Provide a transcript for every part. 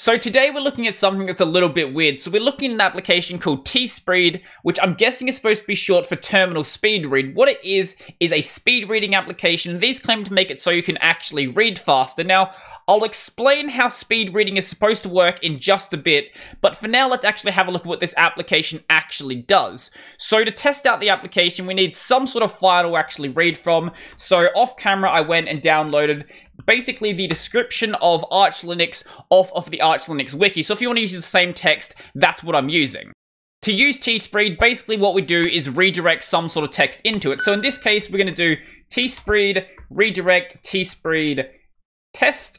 So today we're looking at something that's a little bit weird. So we're looking at an application called T-Spreed, which I'm guessing is supposed to be short for Terminal Speed Read. What it is, is a speed reading application. These claim to make it so you can actually read faster. Now, I'll explain how speed reading is supposed to work in just a bit, but for now, let's actually have a look at what this application actually does. So to test out the application, we need some sort of file to actually read from. So off camera, I went and downloaded basically the description of Arch Linux off of the Arch Linux wiki. So if you want to use the same text, that's what I'm using. To use T-Spreed, basically what we do is redirect some sort of text into it. So in this case, we're going to do T-Spreed, redirect, T-Spreed, test,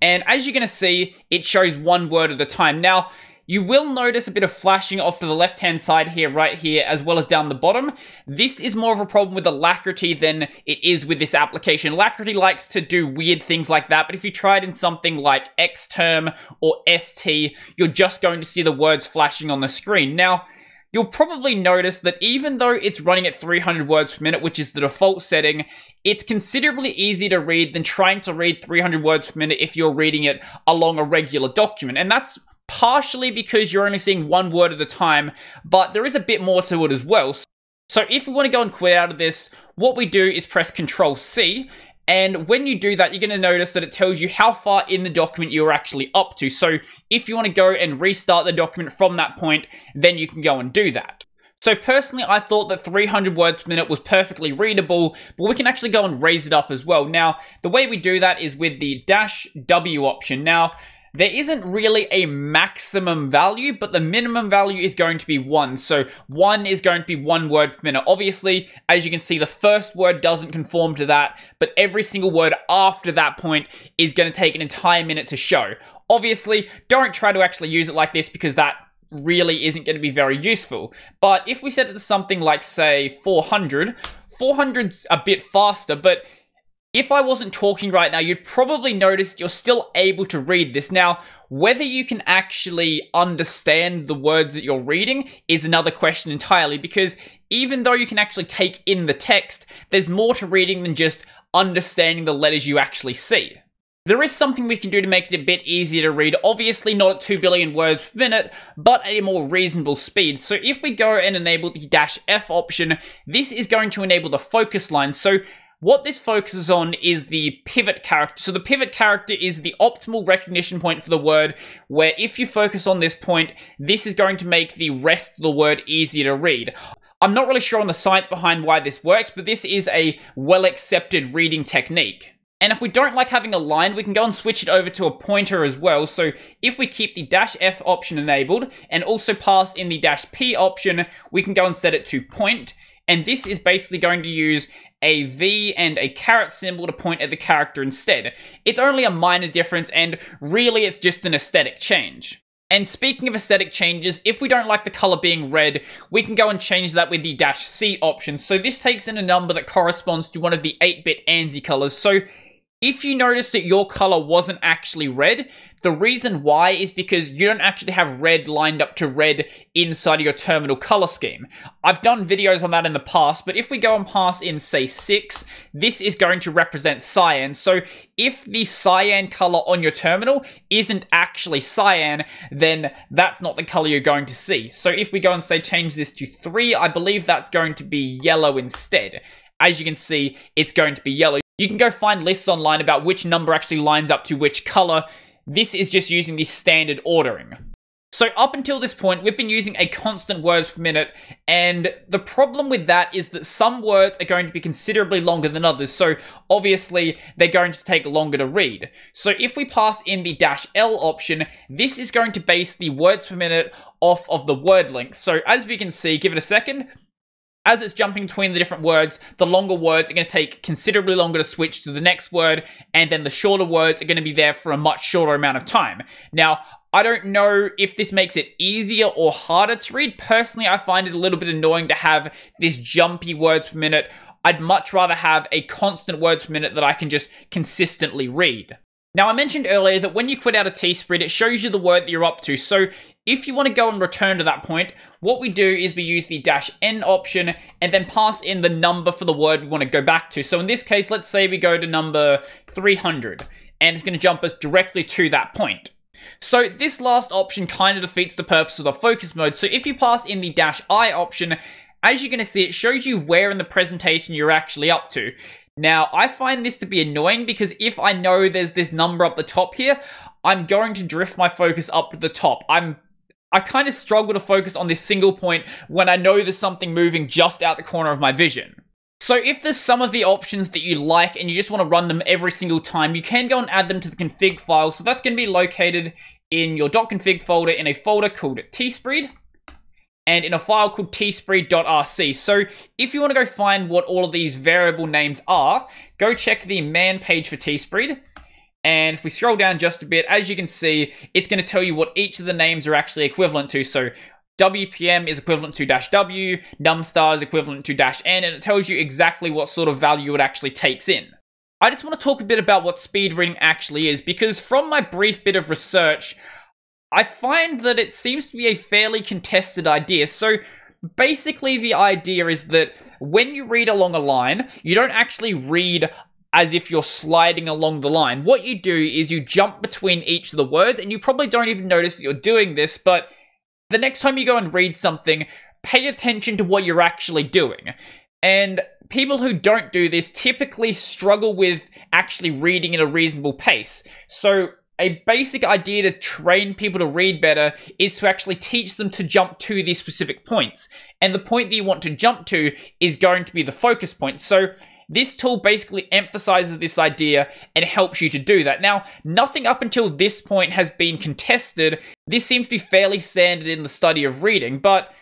and as you're going to see, it shows one word at a time. Now, you will notice a bit of flashing off to the left-hand side here, right here, as well as down the bottom. This is more of a problem with Alacritty than it is with this application. Alacritty likes to do weird things like that, but if you try it in something like Xterm or ST, you're just going to see the words flashing on the screen. Now, you'll probably notice that even though it's running at 300 words per minute, which is the default setting, it's considerably easier to read than trying to read 300 words per minute if you're reading it along a regular document. And that's partially because you're only seeing one word at a time, but there is a bit more to it as well. So if we want to go and quit out of this, what we do is press Control C, and when you do that, you're going to notice that it tells you how far in the document you're actually up to. So if you want to go and restart the document from that point, then you can go and do that. So personally, I thought that 300 words per minute was perfectly readable, but we can actually go and raise it up as well. Now, the way we do that is with the dash W option. Now, there isn't really a maximum value, but the minimum value is going to be one. So one is going to be one word per minute. Obviously, as you can see, the first word doesn't conform to that, but every single word after that point is going to take an entire minute to show. Obviously, don't try to actually use it like this because that really isn't going to be very useful. But if we set it to something like, say, 400, 400's a bit faster, but if I wasn't talking right now, you'd probably notice you're still able to read this. Now, whether you can actually understand the words that you're reading is another question entirely, because even though you can actually take in the text, there's more to reading than just understanding the letters you actually see. There is something we can do to make it a bit easier to read, obviously not at 2 billion words per minute, but at a more reasonable speed. So if we go and enable the dash F option, this is going to enable the focus line. So what this focuses on is the pivot character. So the pivot character is the optimal recognition point for the word, where if you focus on this point, this is going to make the rest of the word easier to read. I'm not really sure on the science behind why this works, but this is a well-accepted reading technique. And if we don't like having a line, we can go and switch it over to a pointer as well. So if we keep the dash F option enabled and also pass in the dash P option, we can go and set it to point. And this is basically going to use a V and a caret symbol to point at the character instead. It's only a minor difference, and really it's just an aesthetic change. And speaking of aesthetic changes, if we don't like the color being red, we can go and change that with the dash C option. So this takes in a number that corresponds to one of the 8-bit ANSI colors. So if you notice that your color wasn't actually red, the reason why is because you don't actually have red lined up to red inside of your terminal color scheme. I've done videos on that in the past, but if we go and pass in, say, 6, this is going to represent cyan. So if the cyan color on your terminal isn't actually cyan, then that's not the color you're going to see. So if we go and say change this to 3, I believe that's going to be yellow instead. As you can see, it's going to be yellow. You can go find lists online about which number actually lines up to which color, this is just using the standard ordering. So up until this point, we've been using a constant words per minute, and the problem with that is that some words are going to be considerably longer than others, so obviously they're going to take longer to read. So if we pass in the dash L option, this is going to base the words per minute off of the word length. So as we can see, give it a second, as it's jumping between the different words, the longer words are going to take considerably longer to switch to the next word, and then the shorter words are going to be there for a much shorter amount of time. Now, I don't know if this makes it easier or harder to read. Personally, I find it a little bit annoying to have this jumpy words per minute. I'd much rather have a constant words per minute that I can just consistently read. Now, I mentioned earlier that when you quit out a T-Spreed, it shows you the word that you're up to. So if you want to go and return to that point, what we do is we use the dash N option and then pass in the number for the word we want to go back to. So in this case, let's say we go to number 300 and it's going to jump us directly to that point. So this last option kind of defeats the purpose of the focus mode. So if you pass in the dash I option, as you're going to see, it shows you where in the presentation you're actually up to. Now, I find this to be annoying because if I know there's this number up the top here, I'm going to drift my focus up to the top. I'm I kind of struggle to focus on this single point when I know there's something moving just out the corner of my vision. So if there's some of the options that you like and you just want to run them every single time, you can go and add them to the config file. So that's going to be located in your .config folder in a folder called tspreed and in a file called tspreed.rc. So if you want to go find what all of these variable names are, go check the man page for tspreed. And if we scroll down just a bit, as you can see, it's going to tell you what each of the names are actually equivalent to. So WPM is equivalent to dash W, numstart is equivalent to dash N, and it tells you exactly what sort of value it actually takes in. I just want to talk a bit about what speed reading actually is, because from my brief bit of research, I find that it seems to be a fairly contested idea. So basically the idea is that when you read along a line, you don't actually read as if you're sliding along the line. What you do is you jump between each of the words, and you probably don't even notice that you're doing this, but the next time you go and read something, pay attention to what you're actually doing. And people who don't do this typically struggle with actually reading at a reasonable pace. So a basic idea to train people to read better is to actually teach them to jump to these specific points. And the point that you want to jump to is going to be the focus point. So this tool basically emphasizes this idea and helps you to do that. Now, nothing up until this point has been contested. This seems to be fairly standard in the study of reading, but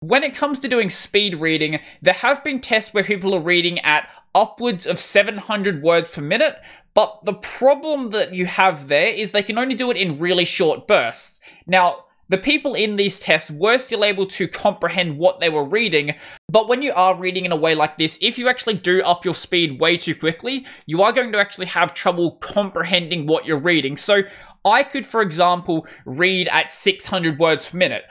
when it comes to doing speed reading, there have been tests where people are reading at upwards of 700 words per minute, but the problem that you have there is they can only do it in really short bursts. Now, the people in these tests were still able to comprehend what they were reading, but when you are reading in a way like this, if you actually do up your speed way too quickly, you are going to actually have trouble comprehending what you're reading. So I could, for example, read at 600 words per minute.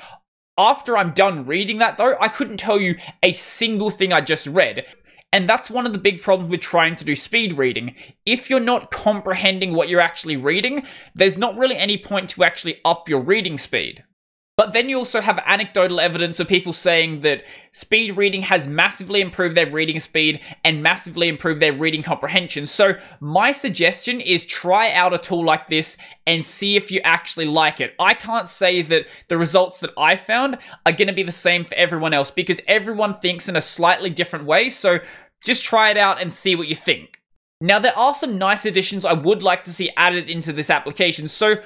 After I'm done reading that though, I couldn't tell you a single thing I just read. And that's one of the big problems with trying to do speed reading. If you're not comprehending what you're actually reading, there's not really any point to actually up your reading speed. But then you also have anecdotal evidence of people saying that speed reading has massively improved their reading speed and massively improved their reading comprehension. So my suggestion is try out a tool like this and see if you actually like it. I can't say that the results that I found are going to be the same for everyone else because everyone thinks in a slightly different way. So just try it out and see what you think. Now, there are some nice additions I would like to see added into this application. So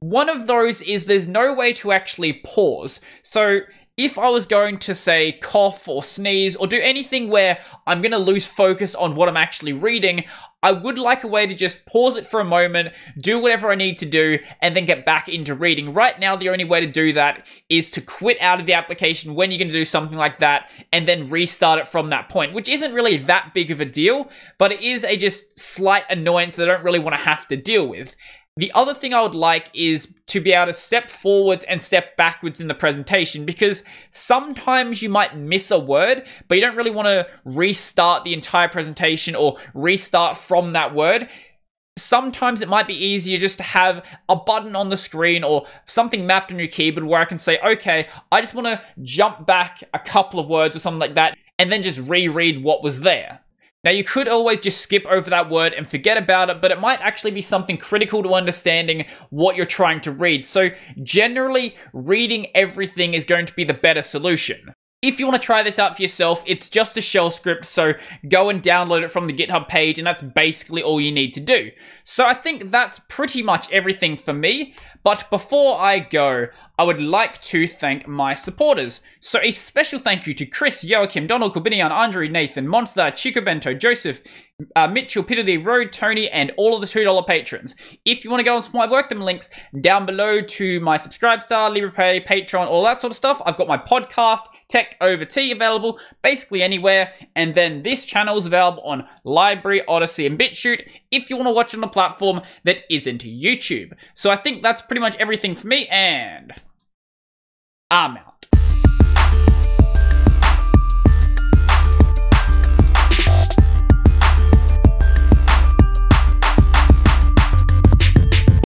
one of those is there's no way to actually pause. So if I was going to say cough or sneeze or do anything where I'm going to lose focus on what I'm actually reading, I would like a way to just pause it for a moment, do whatever I need to do, and then get back into reading. Right now, the only way to do that is to quit out of the application when you're going to do something like that and then restart it from that point, which isn't really that big of a deal, but it is a just slight annoyance that I don't really want to have to deal with. The other thing I would like is to be able to step forwards and step backwards in the presentation because sometimes you might miss a word, but you don't really want to restart the entire presentation or restart from that word. Sometimes it might be easier just to have a button on the screen or something mapped on your keyboard where I can say, okay, I just want to jump back a couple of words or something like that and then just reread what was there. Now, you could always just skip over that word and forget about it, but it might actually be something critical to understanding what you're trying to read. So, generally, reading everything is going to be the better solution. If you want to try this out for yourself, it's just a shell script, so go and download it from the GitHub page, and that's basically all you need to do. So I think that's pretty much everything for me, but before I go, I would like to thank my supporters. So a special thank you to Chris, Joachim, Donald, Corbinian, Andre, Nathan, Monster, Chico Bento, Joseph, uh, Mitchell, Pitty, Road, Tony, and all of the $2 patrons. If you want to go and support my work, them links down below to my Subscribestar, Liberapay, Patreon, all that sort of stuff. I've got my podcast, Tech Over Tea available basically anywhere. And then this channel is available on LBRY, Odysee, and BitChute if you want to watch on a platform that isn't YouTube. So I think that's pretty much everything for me, and I'm out.